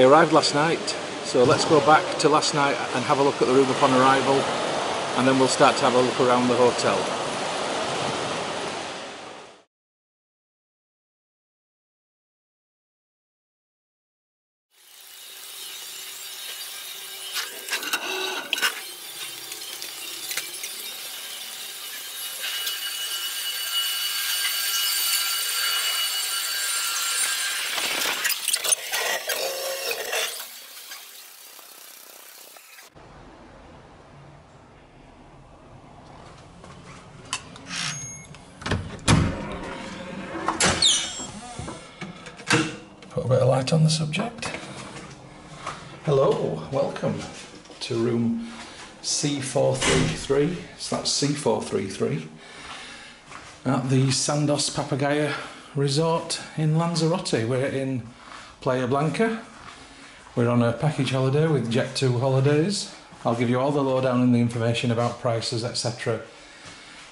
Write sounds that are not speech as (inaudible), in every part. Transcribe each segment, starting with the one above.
I arrived last night, so let's go back to last night and have a look at the room upon arrival, and then we'll start to have a look around the hotel. On the subject. Hello, welcome to room C433. So that's C433 at the Sandos Papagayo Resort in Lanzarote. We're in Playa Blanca. We're on a package holiday with Jet2 Holidays. I'll give you all the lowdown and the information about prices, etc.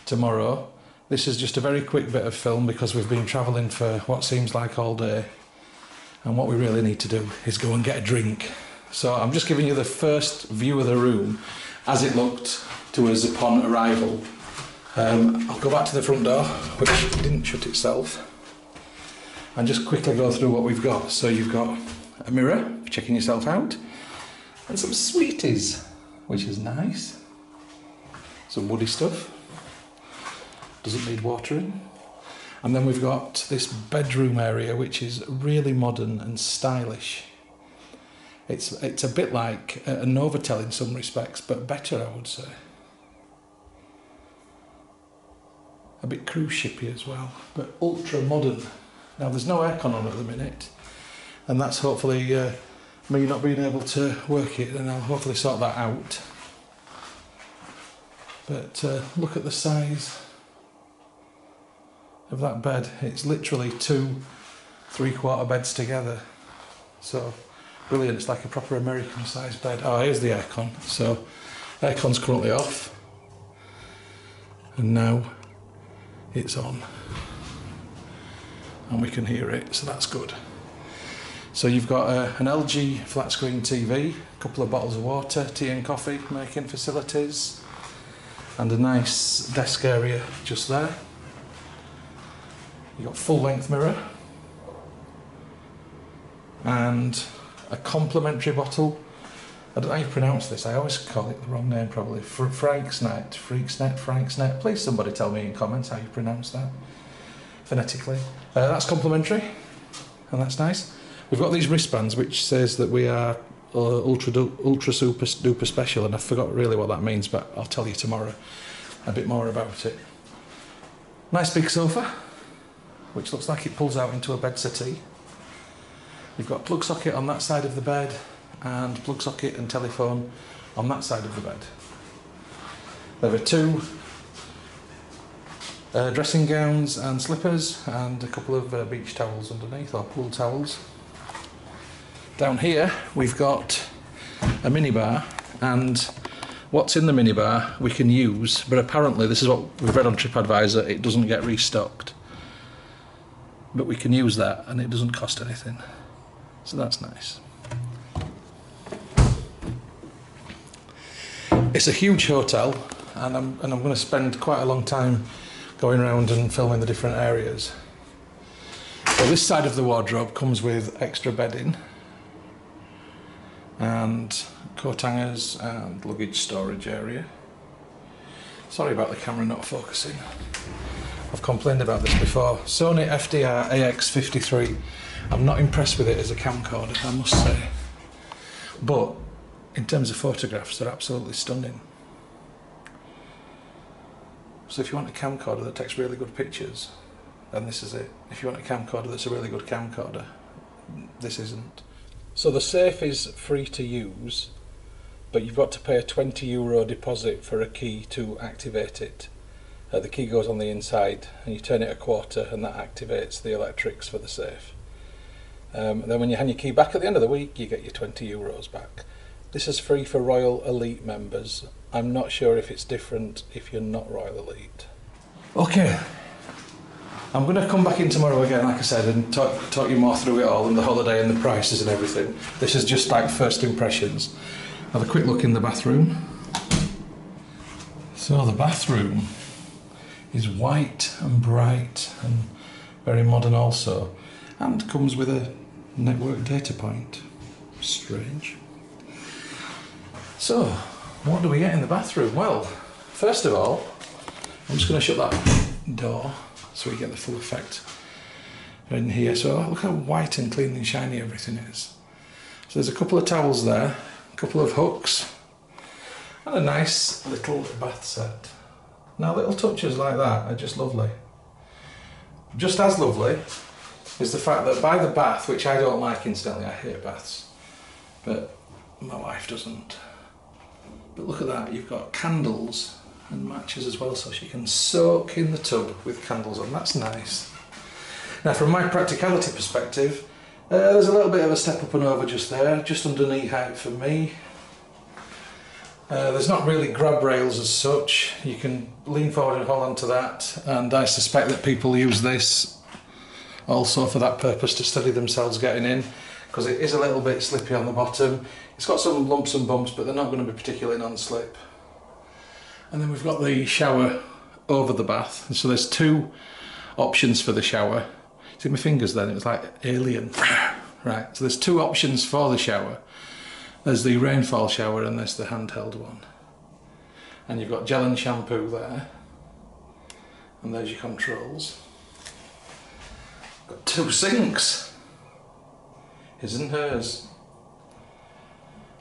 tomorrow. This is just a very quick bit of film because we've been travelling for what seems like all day. And what we really need to do is go and get a drink. So I'm just giving you the first view of the room as it looked to us upon arrival. Um, I'll go back to the front door, which didn't shut itself, and just quickly go through what we've got. So you've got a mirror for checking yourself out, and some sweeties, which is nice. Some woody stuff. Doesn't need watering. And then we've got this bedroom area, which is really modern and stylish. It's it's a bit like a Novotel in some respects, but better, I would say. A bit cruise shippy as well, but ultra modern. Now there's no aircon on at the minute, and that's hopefully uh, me not being able to work it, and I'll hopefully sort that out. But uh, look at the size of that bed. It's literally two three quarter beds together. So brilliant. It's like a proper American sized bed. Oh, here's the aircon. So aircon's currently off. And now it's on. And we can hear it, so that's good. So you've got a, an LG flat screen TV, a couple of bottles of water, tea and coffee making facilities, and a nice desk area just there. You've got full length mirror and a complimentary bottle. I don't know how you pronounce this, I always call it the wrong name probably. Fr- Frank's Net, Freak's Net, Frank's Net. Please somebody tell me in comments how you pronounce that phonetically. Uh, that's complimentary and that's nice. We've got these wristbands which says that we are uh, ultra ultra super duper special and I forgot really what that means but I'll tell you tomorrow a bit more about it. Nice big sofa which looks like it pulls out into a bed settee. You've got plug socket on that side of the bed and plug socket and telephone on that side of the bed. There are two uh, dressing gowns and slippers and a couple of uh, beach towels underneath or pool towels. Down here we've got a minibar and what's in the minibar we can use but apparently this is what we've read on TripAdvisor it doesn't get restocked but we can use that and it doesn't cost anything. So that's nice. It's a huge hotel and I'm, and I'm going to spend quite a long time going around and filming the different areas. So this side of the wardrobe comes with extra bedding and coat hangers and luggage storage area. Sorry about the camera not focusing. I've complained about this before. Sony FDR AX53. I'm not impressed with it as a camcorder, I must say. But in terms of photographs, they're absolutely stunning. So if you want a camcorder that takes really good pictures, then this is it. If you want a camcorder that's a really good camcorder, this isn't. So the safe is free to use, but you've got to pay a 20 euro deposit for a key to activate it. Uh, the key goes on the inside and you turn it a quarter and that activates the electrics for the safe. Um, then when you hand your key back at the end of the week, you get your 20 euros back. This is free for Royal Elite members. I'm not sure if it's different if you're not Royal Elite. Okay, I'm going to come back in tomorrow again, like I said, and talk, talk you more through it all and the holiday and the prices and everything. This is just like first impressions. Have a quick look in the bathroom. So the bathroom is white and bright and very modern also, and comes with a network data point. Strange. So, what do we get in the bathroom? Well, first of all, I'm just going to shut that door so we get the full effect in here. So look how white and clean and shiny everything is. So there's a couple of towels there, couple of hooks, and a nice little bath set. Now little touches like that are just lovely. Just as lovely is the fact that by the bath, which I don't like incidentally, I hate baths, but my wife doesn't. But look at that, you've got candles and matches as well so she can soak in the tub with candles on. That's nice. Now from my practicality perspective, uh, there's a little bit of a step up and over just there, just under knee height for me. Uh, there's not really grab rails as such. You can lean forward and hold on to that and I suspect that people use this also for that purpose to study themselves getting in because it is a little bit slippy on the bottom. It's got some lumps and bumps but they're not going to be particularly non-slip. And then we've got the shower over the bath. So there's two options for the shower. See my fingers then, it was like alien. (laughs) right, so there's two options for the shower. There's the rainfall shower and there's the handheld one. And you've got gel and shampoo there. And there's your controls. Got two sinks. His and hers.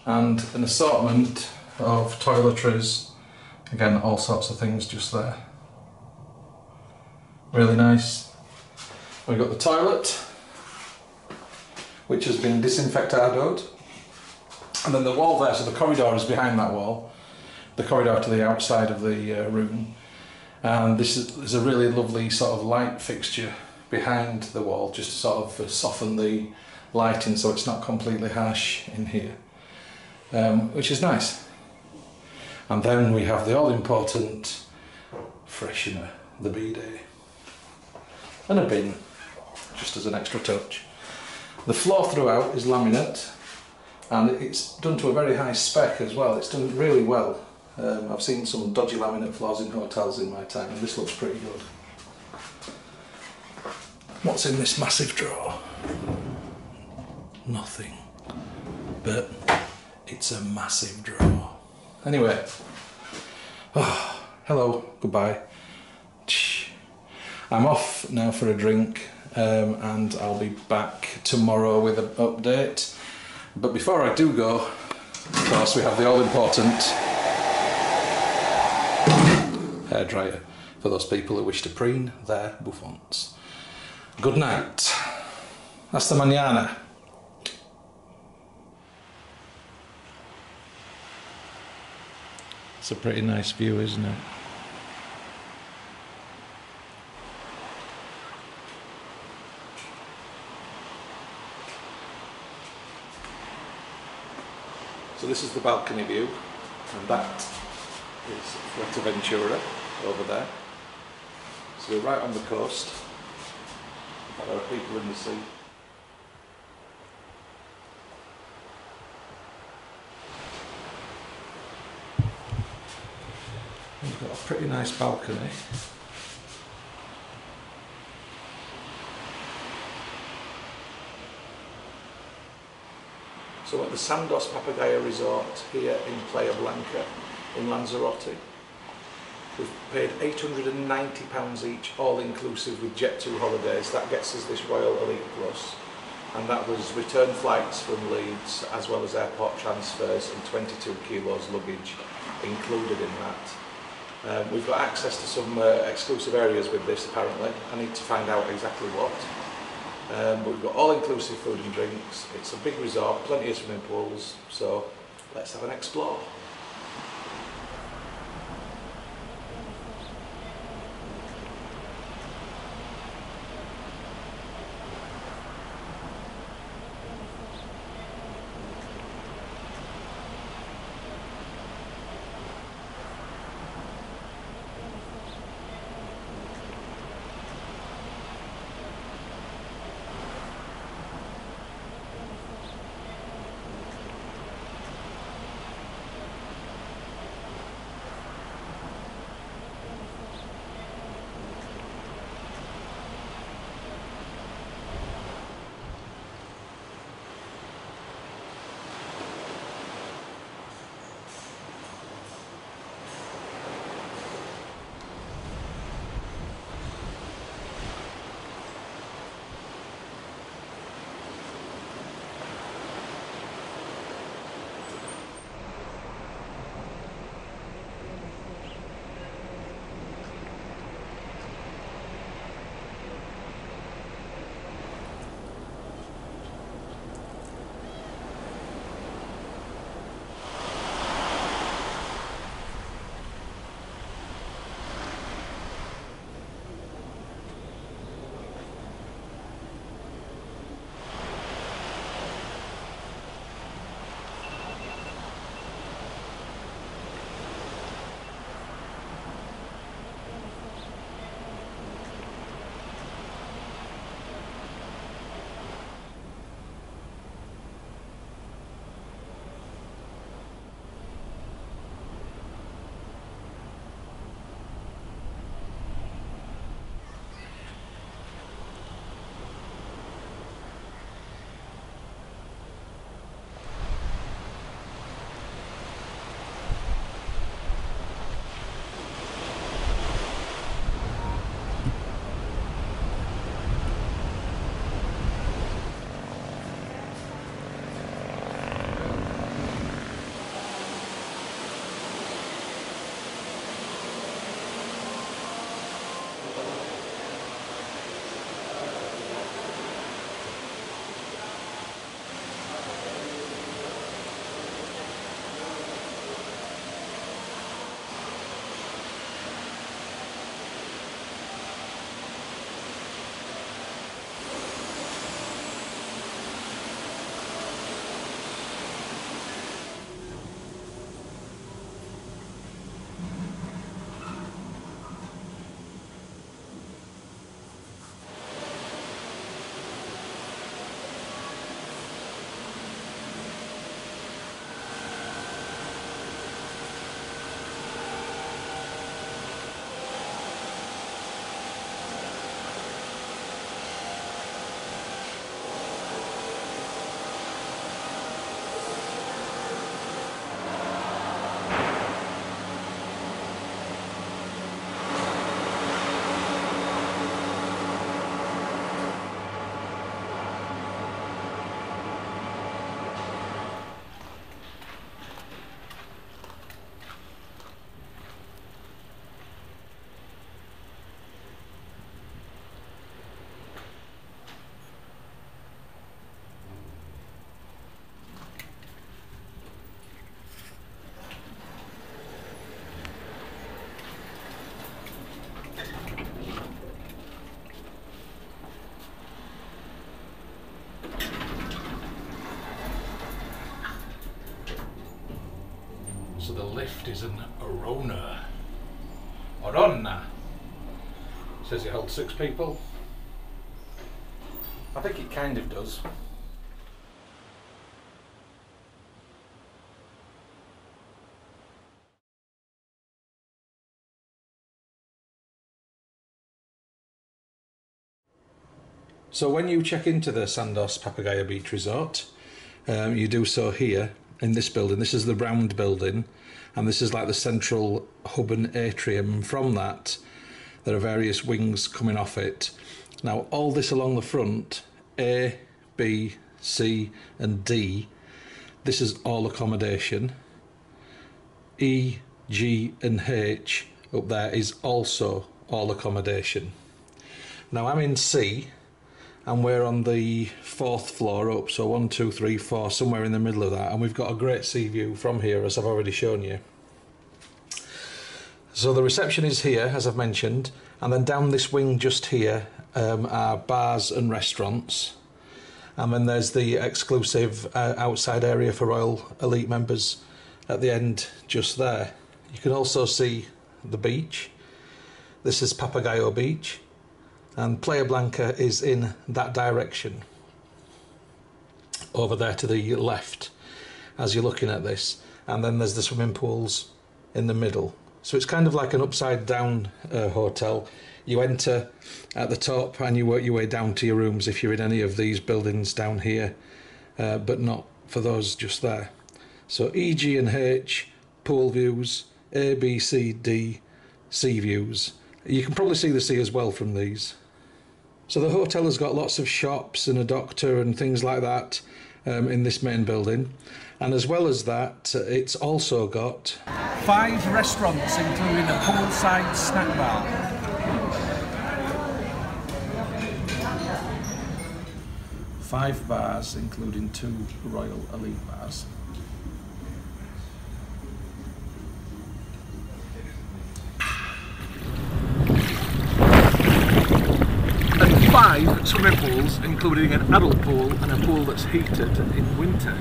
And an assortment of toiletries Again, all sorts of things just there. Really nice. We've got the toilet, which has been disinfectadoed. And then the wall there, so the corridor is behind that wall, the corridor to the outside of the uh, room. And this is, is a really lovely sort of light fixture behind the wall, just to sort of soften the lighting so it's not completely harsh in here, um, which is nice. And then we have the all important freshener, the bidet. And a bin, just as an extra touch. The floor throughout is laminate and it's done to a very high spec as well. It's done really well. Um, I've seen some dodgy laminate floors in hotels in my time and this looks pretty good. What's in this massive drawer? Nothing. But it's a massive drawer. Anyway, oh, hello, goodbye. I'm off now for a drink um, and I'll be back tomorrow with an update. But before I do go, of course, we have the all important hairdryer for those people who wish to preen their bouffants. Good night. Hasta mañana. It's a pretty nice view, isn't it? So this is the balcony view, and that is Fuerteventura over there. So we're right on the coast. There are people in the sea. We've got a pretty nice balcony. The Sandos Papagayo Resort here in Playa Blanca in Lanzarote, we've paid £890 each, all inclusive with Jet2 holidays. That gets us this Royal Elite Plus. And that was return flights from Leeds, as well as airport transfers and 22 kilos luggage included in that. Um, we've got access to some uh, exclusive areas with this apparently. I need to find out exactly what. Um, but we've got all-inclusive food and drinks. It's a big resort, plenty of swimming pools. So let's have an explore. The lift is an Arona. Arona. Says it holds six people. I think it kind of does. So when you check into the Sandos Papagayo Beach Resort, um, you do so here in this building. This is the round building, and this is like the central hub and atrium. From that, there are various wings coming off it. Now, all this along the front, A, B, C, and D, this is all accommodation. E, G, and H up there is also all accommodation. Now, I'm in C and we're on the fourth floor up, so one, two, three, four, somewhere in the middle of that, and we've got a great sea view from here, as I've already shown you. So the reception is here, as I've mentioned, and then down this wing just here um, are bars and restaurants, and then there's the exclusive uh, outside area for Royal Elite members at the end just there. You can also see the beach. This is Papagayo Beach and Playa Blanca is in that direction. Over there to the left as you're looking at this and then there's the swimming pools in the middle. So it's kind of like an upside down uh, hotel. You enter at the top and you work your way down to your rooms if you're in any of these buildings down here uh, but not for those just there. So E, G and H pool views A, B, C, D sea views. You can probably see the sea as well from these so the hotel has got lots of shops and a doctor and things like that um, in this main building. And as well as that, uh, it's also got five restaurants, including a poolside snack bar. Five bars, including two Royal Elite bars. Five swimming pools, including an adult pool and a pool that's heated in winter.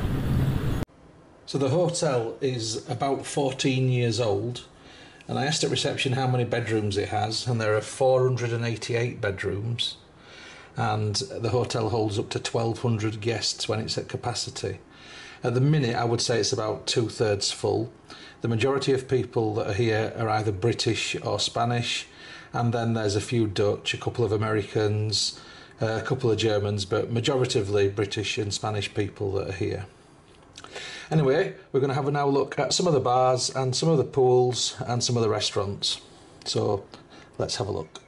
So the hotel is about 14 years old, and I asked at reception how many bedrooms it has, and there are 488 bedrooms, and the hotel holds up to 1,200 guests when it's at capacity. At the minute, I would say it's about two thirds full. The majority of people that are here are either British or Spanish and then there's a few Dutch, a couple of Americans, uh, a couple of Germans, but majoritively British and Spanish people that are here. Anyway, we're going to have a now look at some of the bars and some of the pools and some of the restaurants. So let's have a look.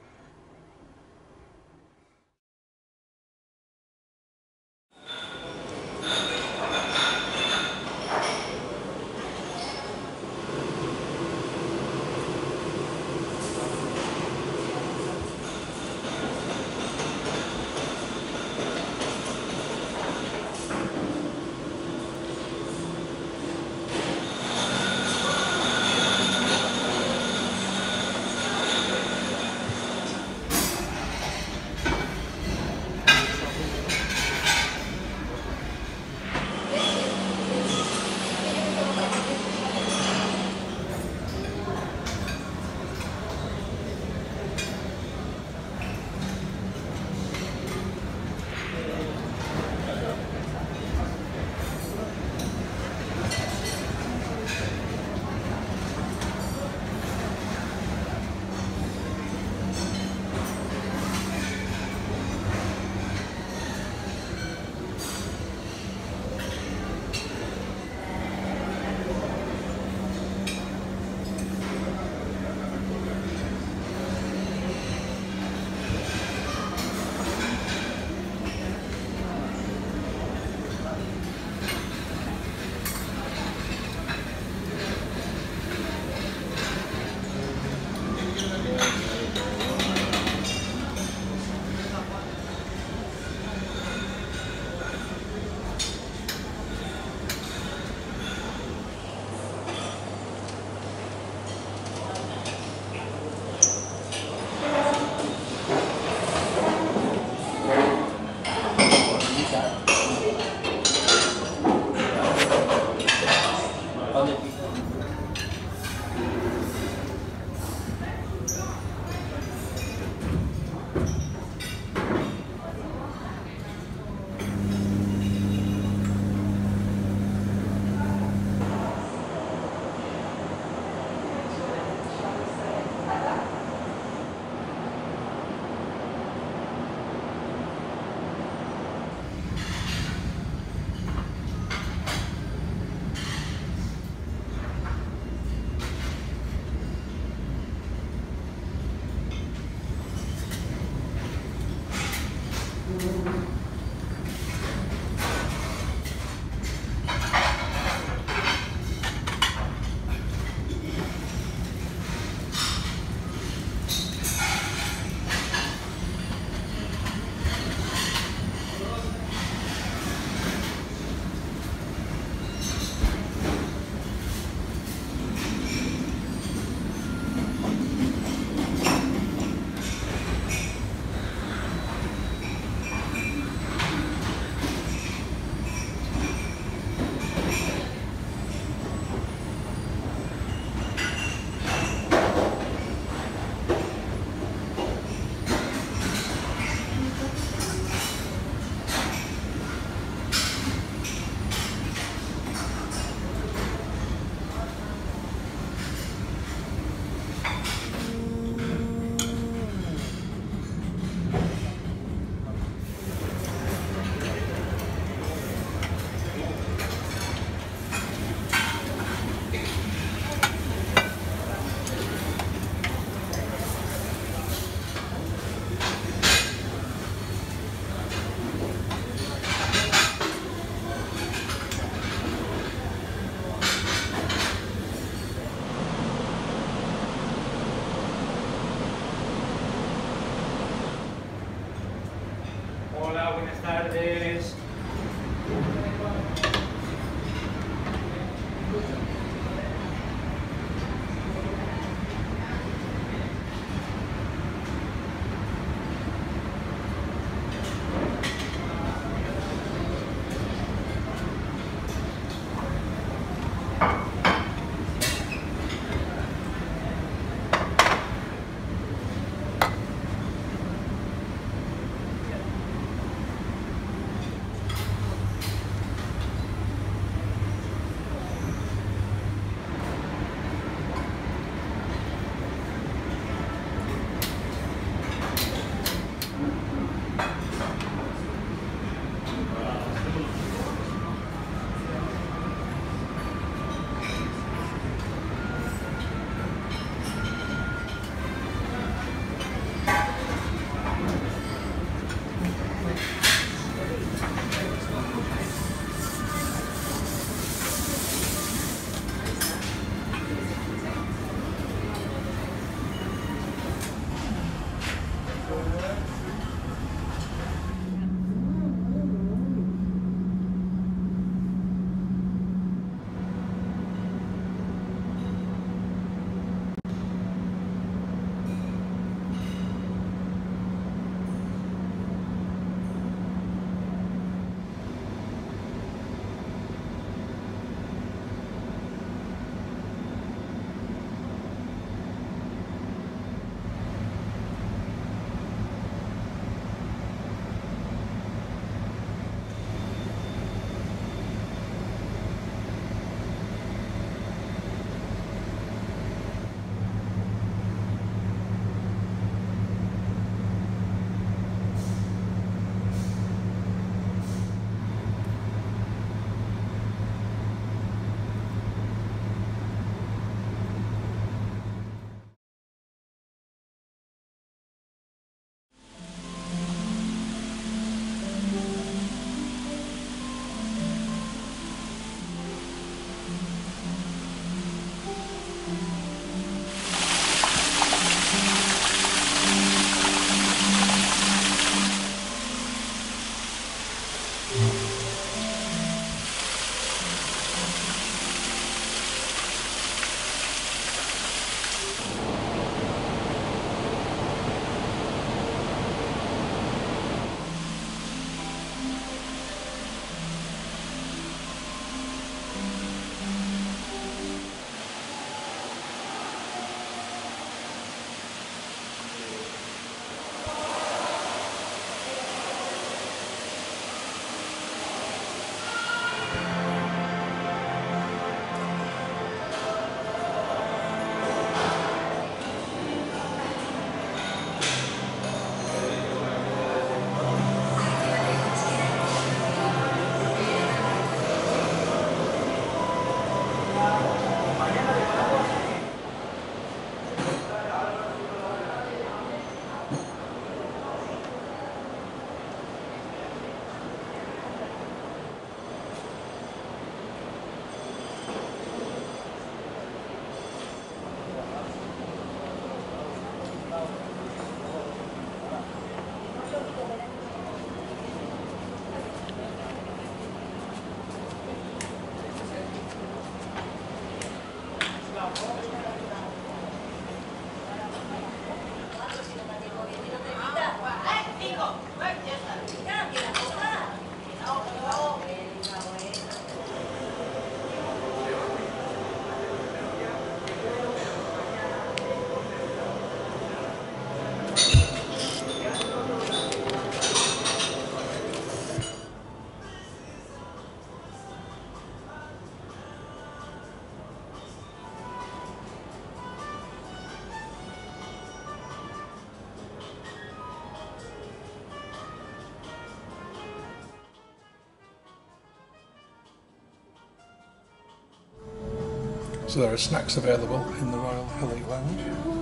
So there are snacks available in the Royal Elite Lounge.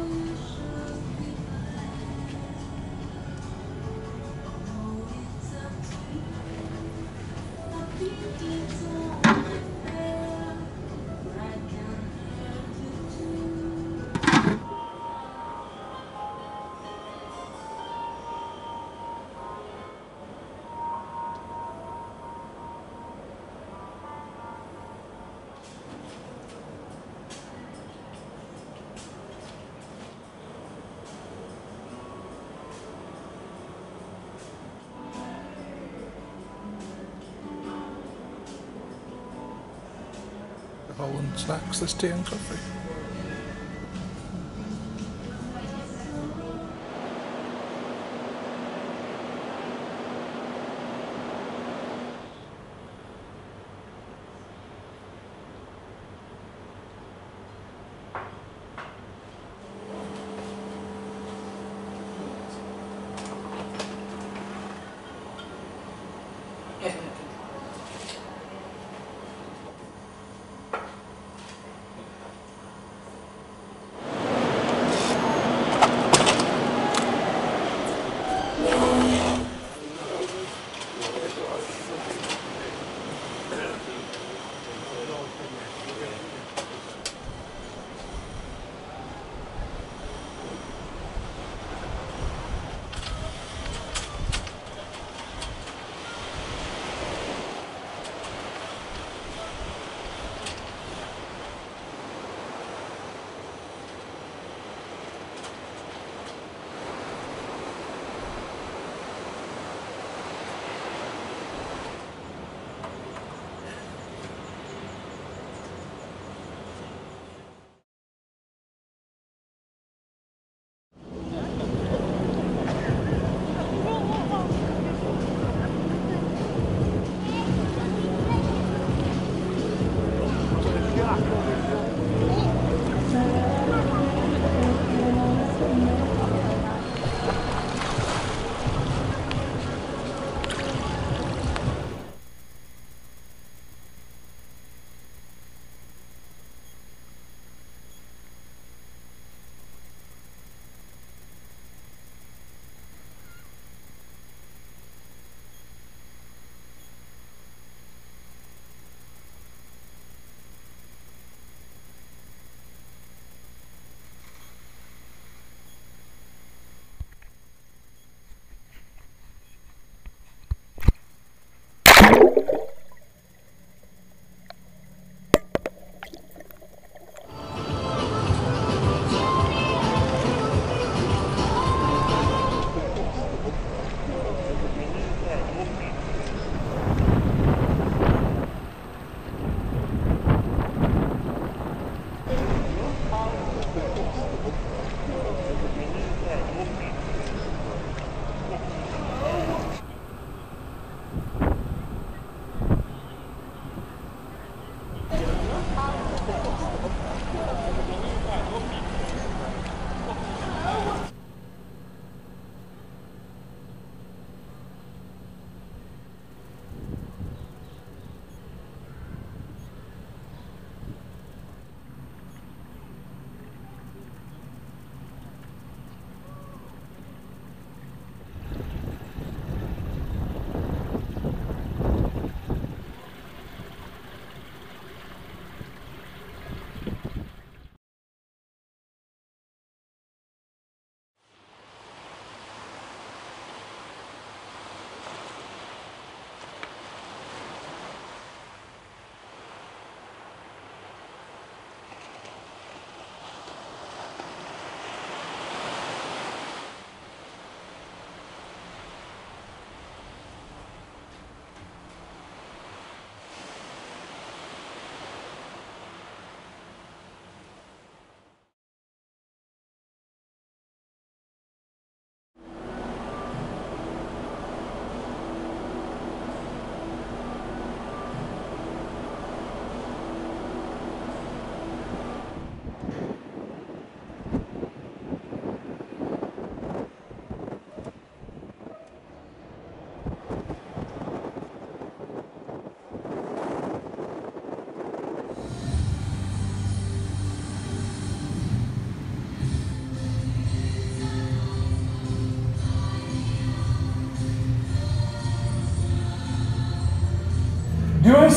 Snacks, there's tea and coffee.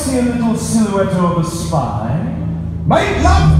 See a little silhouette of a spy? Make love,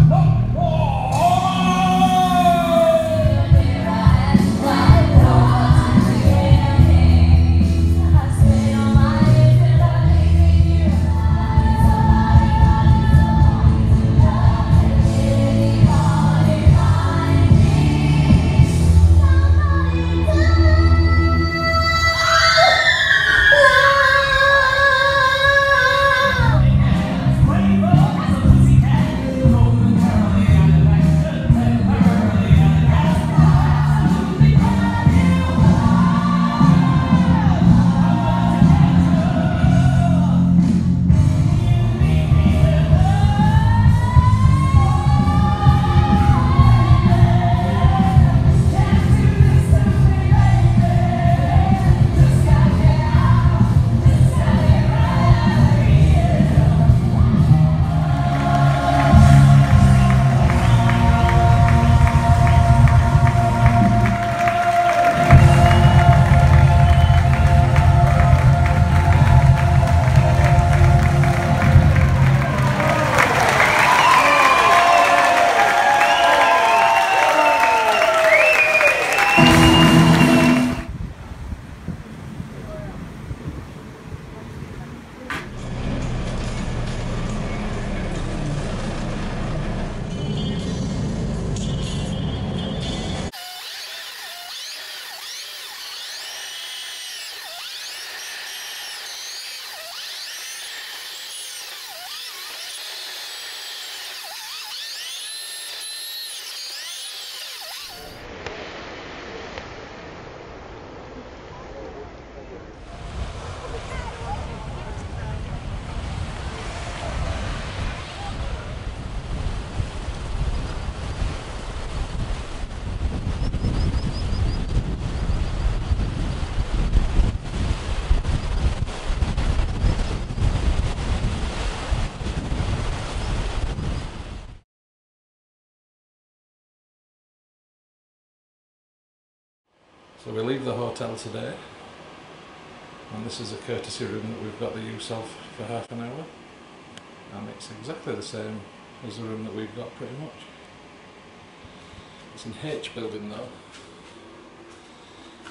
So we leave the hotel today, and this is a courtesy room that we've got the use of for half an hour, and it's exactly the same as the room that we've got pretty much. It's an H building though,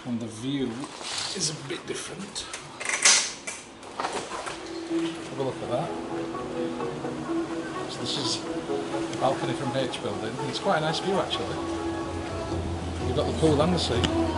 and the view is a bit different. Have a look at that. So this is the balcony from H building. It's quite a nice view actually. You've got the pool and the sea.